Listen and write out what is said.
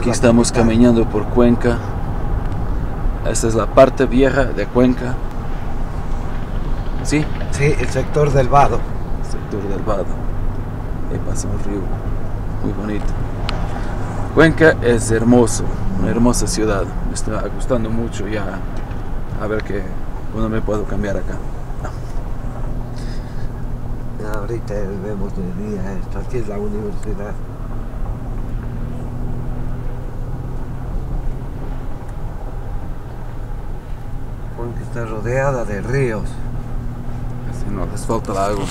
Aquí estamos caminando por Cuenca. Esta es la parte vieja de Cuenca. ¿Sí? Sí, el sector del Vado. Sector del Vado. Ahí pasa un río muy bonito. Cuenca es hermoso, una hermosa ciudad. Me está gustando mucho ya. A ver que cuando me puedo cambiar acá. Ahorita vemos de día esto. Aquí es la universidad. Cuenca está rodeada de ríos. Así no les falta agua.